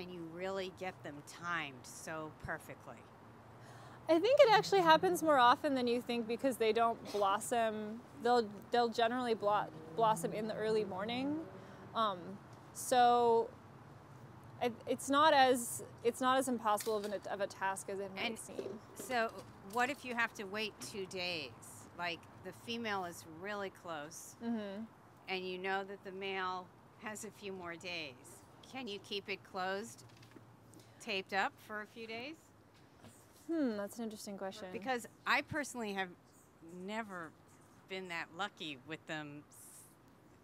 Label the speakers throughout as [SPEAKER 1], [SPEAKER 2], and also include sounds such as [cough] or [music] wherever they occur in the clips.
[SPEAKER 1] can you really get them timed so perfectly?
[SPEAKER 2] I think it actually happens more often than you think because they don't blossom. They'll they'll generally blo- blossom in the early morning, um, so it, it's not as it's not as impossible of, an, of a task as it may
[SPEAKER 1] And-
[SPEAKER 2] seem.
[SPEAKER 1] So, what if you have to wait two days? Like the female is really close,
[SPEAKER 2] hmm
[SPEAKER 1] and you know that the male has a few more days. Can you keep it closed, taped up for a few days?
[SPEAKER 2] Hmm, that's an interesting question.
[SPEAKER 1] Because I personally have never been that lucky with them. s-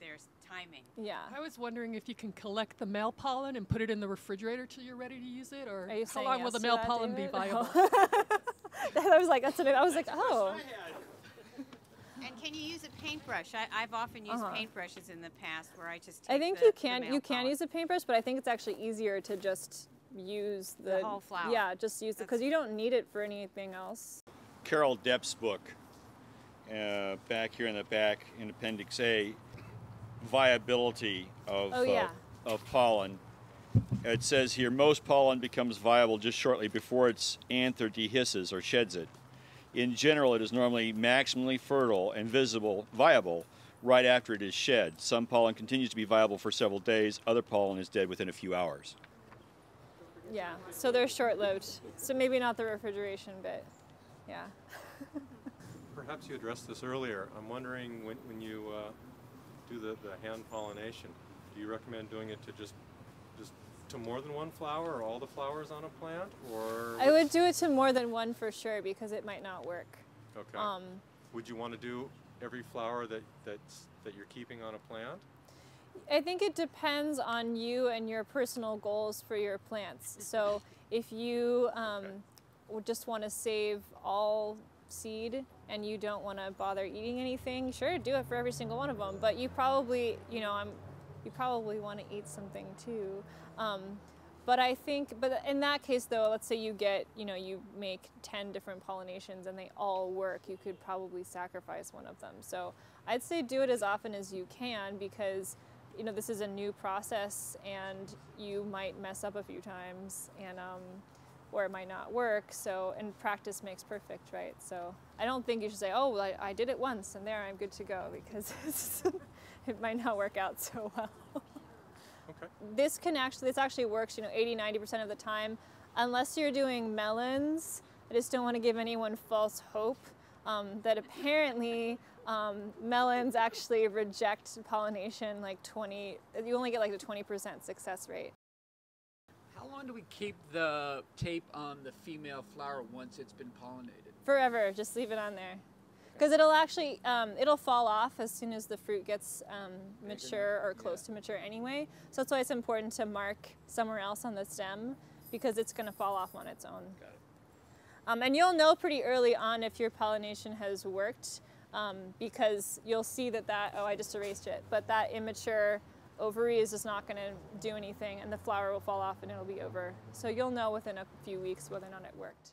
[SPEAKER 1] Their timing.
[SPEAKER 2] yeah.
[SPEAKER 3] I was wondering if you can collect the male pollen and put it in the refrigerator till you're ready to use it, or
[SPEAKER 2] Are
[SPEAKER 3] how
[SPEAKER 2] saying
[SPEAKER 3] long will the male
[SPEAKER 2] that,
[SPEAKER 3] pollen be
[SPEAKER 2] David?
[SPEAKER 3] viable? [laughs]
[SPEAKER 2] I was like, that's an, I, I was like, oh.
[SPEAKER 1] And can you use a paintbrush? I, I've often used
[SPEAKER 2] Uh-huh.
[SPEAKER 1] paintbrushes in the past where I just take
[SPEAKER 2] I think
[SPEAKER 1] the-
[SPEAKER 2] you can you can
[SPEAKER 1] pollen.
[SPEAKER 2] use a paintbrush, but I think it's actually easier to just use the,
[SPEAKER 1] whole flower.
[SPEAKER 2] Yeah, just use it because you don't need it for anything else.
[SPEAKER 4] Carol Deppe's book, uh, back here in the back in Appendix A, viability of,
[SPEAKER 2] Oh, yeah.
[SPEAKER 4] uh, of pollen. It says here most pollen becomes viable just shortly before its anther dehisces or sheds it. In general, it is normally maximally fertile and visible, viable right after it is shed. Some pollen continues to be viable for several days. Other pollen is dead within a few hours.
[SPEAKER 2] Yeah, so they're short-lived. So maybe not the refrigeration bit. Yeah. [laughs]
[SPEAKER 5] Perhaps you addressed this earlier. I'm wondering when, when you uh, do the, the hand pollination, do you recommend doing it to just just to more than one flower or all the flowers on a plant or
[SPEAKER 2] I would do it to more than one for sure because it might not work.
[SPEAKER 5] okay.
[SPEAKER 2] Um,
[SPEAKER 5] would you want to do every flower that that's that you're keeping on a plant?
[SPEAKER 2] I think it depends on you and your personal goals for your plants. [laughs] So if you um,
[SPEAKER 5] Okay.
[SPEAKER 2] would just want to save all seed and you don't want to bother eating anything, sure, do it for every single one of them. But you probably, you know, I'm, you probably want to eat something too. Um, but I think, but in that case though, let's say you get, you know, you make 10 different pollinations and they all work, you could probably sacrifice one of them. So I'd say do it as often as you can because, you know, this is a new process and you might mess up a few times and, um, or it might not work. So, and practice makes perfect, right? So I don't think you should say, oh, well, I, I did it once and there I'm good to go [laughs] because it might not work out so well [laughs]
[SPEAKER 5] Okay.
[SPEAKER 2] this can actually this actually works you know 80 90% of the time unless you're doing melons i just don't want to give anyone false hope um, that apparently um, melons actually reject pollination like 20 you only get like the 20% success rate
[SPEAKER 6] How long do we keep the tape on the female flower once it's been pollinated?
[SPEAKER 2] forever just leave it on there because it'll actually um, it'll fall off as soon as the fruit gets um, mature or close to mature anyway so that's why it's important to mark somewhere else on the stem because it's going to fall off on its own
[SPEAKER 6] Got it.
[SPEAKER 2] Um, and you'll know pretty early on if your pollination has worked um, because you'll see that that, oh, I just erased it, but that immature ovary is not going to do anything and the flower will fall off and it'll be over. So you'll know within a few weeks whether or not it worked.